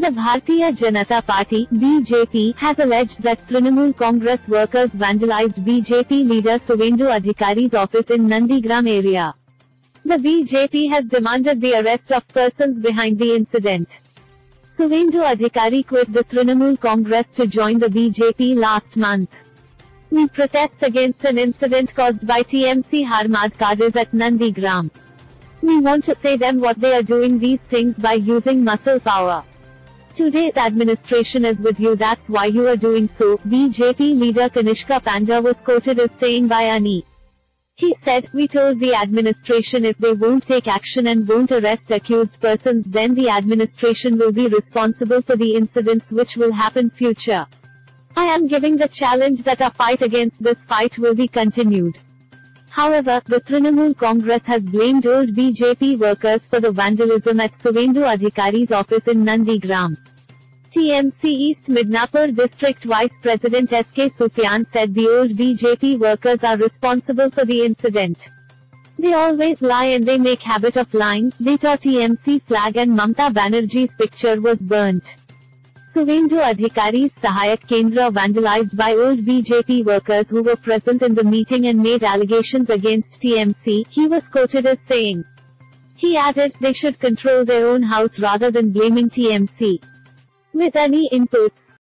The Bharatiya Janata Party (BJP) has alleged that Trinamool Congress workers vandalized BJP leader Suvendu Adhikari's office in Nandigram area. The BJP has demanded the arrest of persons behind the incident. Suvendu Adhikari quit the Trinamool Congress to join the BJP last month. We protest against an incident caused by TMC Harmad cadres at Nandigram. We want to say them what they are doing these things by using muscle power. Today's administration is with you that's why you are doing so, BJP leader Kanishka Panda was quoted as saying by Ani. He said, We told the administration if they won't take action and won't arrest accused persons then the administration will be responsible for the incidents which will happen future. I am giving the challenge that our fight against this fight will be continued. However, the Trinamool Congress has blamed old BJP workers for the vandalism at Suvendu Adhikari's office in Nandigram. TMC East Midnapur District Vice President SK Sufyan said the old BJP workers are responsible for the incident. They always lie and they make habit of lying. They taught TMC flag and Mamta Banerjee's picture was burnt. Suvendu Adhikari's Sahayak Kendra vandalized by old BJP workers who were present in the meeting and made allegations against TMC, he was quoted as saying. He added, they should control their own house rather than blaming TMC. With ANI inputs,